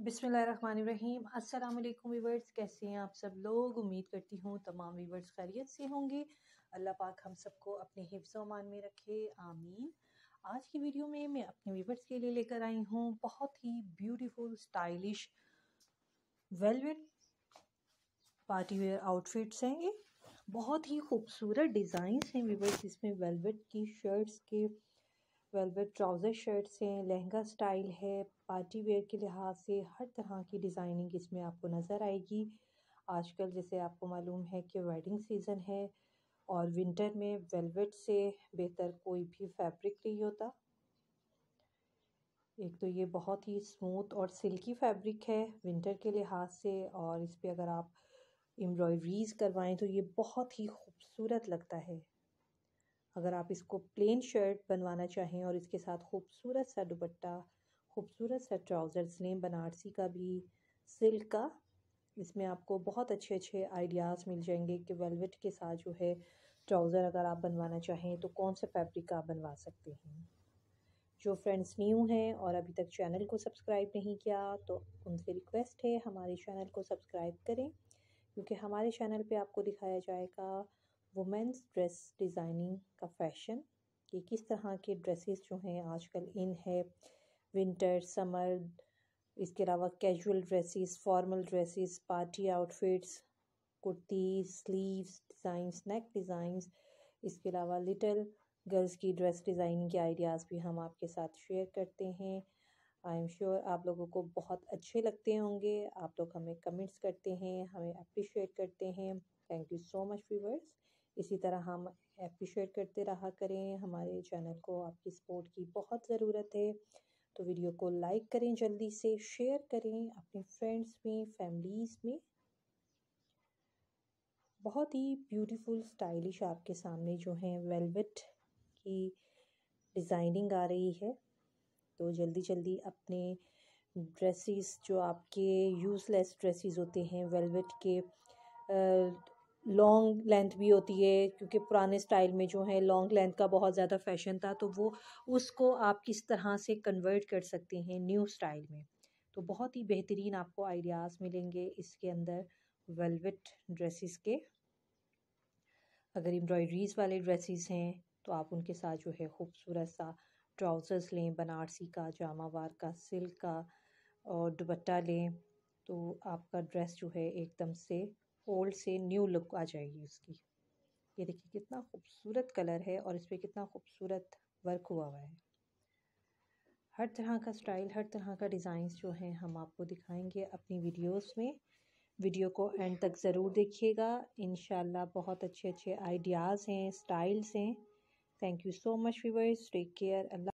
बिसमीम अस्सलाम वालेकुम वीवर्स, कैसे हैं आप सब लोग? उम्मीद करती हूँ तमाम वीवर्स खैरियत से होंगे। अल्लाह पाक हम सबको अपने हिफ्ज़ में रखे। आमीन। आज की वीडियो में मैं अपने वीवर्स के लिए लेकर आई हूँ बहुत ही beautiful, stylish, velvet party wear outfits हैं ये। बहुत ही खूबसूरत डिज़ाइन हैं वीवर्स इसमें वेलवेट की शर्ट्स के वेलवेट ट्राउज़र शर्ट्स हैं, लहंगा स्टाइल है, पार्टी वेयर के लिहाज से हर तरह की डिज़ाइनिंग इसमें आपको नज़र आएगी। आजकल जैसे आपको मालूम है कि वेडिंग सीज़न है और विंटर में वेलवेट से बेहतर कोई भी फैब्रिक नहीं होता। एक तो ये बहुत ही स्मूथ और सिल्की फैब्रिक है विंटर के लिहाज से और इस पर अगर आप एम्ब्रॉयडरीज़ करवाएँ तो ये बहुत ही खूबसूरत लगता है। अगर आप इसको प्लेन शर्ट बनवाना चाहें और इसके साथ खूबसूरत सा दुपट्टा, खूबसूरत सा ट्राउज़र्स लें बनारसी का भी सिल्क का, इसमें आपको बहुत अच्छे अच्छे आइडियाज़ मिल जाएँगे कि वेलवेट के साथ जो है ट्राउज़र अगर आप बनवाना चाहें तो कौन से फैब्रिक का आप बनवा सकते हैं। जो फ्रेंड्स न्यू हैं और अभी तक चैनल को सब्सक्राइब नहीं किया तो उनसे रिक्वेस्ट है हमारे चैनल को सब्सक्राइब करें, क्योंकि हमारे चैनल पे आपको दिखाया जाएगा वुमेंस ड्रेस डिज़ाइनिंग का फ़ैशन कि किस तरह के ड्रेसेस जो हैं आजकल इन है विंटर समर इसके अलावा casual dresses formal dresses party outfits kurti sleeves designs neck designs इसके अलावा लिटिल गर्ल्स की ड्रेस डिज़ाइनिंग के आइडियाज़ भी हम आपके साथ शेयर करते हैं। आई एम श्योर आप लोगों को बहुत अच्छे लगते होंगे। आप लोग हमें कमेंट्स करते हैं, हमें अप्रिशिएट करते हैं। Thank you so much viewers इसी तरह हम अप्रिशिएट करते रहा करें। हमारे चैनल को आपकी सपोर्ट की बहुत ज़रूरत है। तो वीडियो को लाइक करें जल्दी से शेयर करें अपने फ्रेंड्स में फैमिलीज़ में। बहुत ही ब्यूटीफुल स्टाइलिश आपके सामने जो हैं वेलवेट की डिज़ाइनिंग आ रही है। तो जल्दी जल्दी अपने ड्रेसेस जो आपके यूज़लेस ड्रेसेस होते हैं वेलवेट के लॉन्ग लेंथ भी होती है, क्योंकि पुराने स्टाइल में जो है लॉन्ग लेंथ का बहुत ज़्यादा फ़ैशन था तो वो उसको आप किस तरह से कन्वर्ट कर सकते हैं न्यू स्टाइल में। तो बहुत ही बेहतरीन आपको आइडियाज़ मिलेंगे इसके अंदर वेलवेट ड्रेसेस के। अगर एम्ब्रॉयडरीज़ वाले ड्रेसेस हैं तो आप उनके साथ जो है खूबसूरत सा ट्राउज़र्स लें, बनारसी का, जामावार का, सिल्क का और दुपट्टा लें तो आपका ड्रेस जो है एकदम से ओल्ड से न्यू लुक आ जाएगी उसकी। ये देखिए कितना खूबसूरत कलर है और इस पर कितना खूबसूरत वर्क हुआ हुआ है। हर तरह का स्टाइल, हर तरह का डिज़ाइंस जो हैं हम आपको दिखाएँगे अपनी वीडियोस में। वीडियो को एंड तक ज़रूर देखिएगा। इन बहुत अच्छे अच्छे आइडियाज़ हैं, स्टाइल्स हैं। Thank you so much viewers take care. Allah